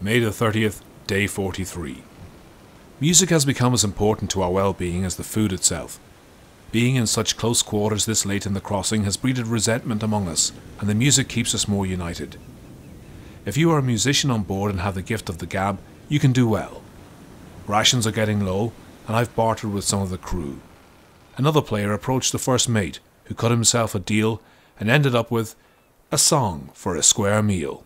May the 30th, day 43. Music has become as important to our well being as the food itself. Being in such close quarters this late in the crossing has breeded resentment among us, and the music keeps us more united. If you are a musician on board and have the gift of the gab, you can do well. Rations are getting low, and I've bartered with some of the crew. Another player approached the first mate, who cut himself a deal and ended up with a song for a square meal.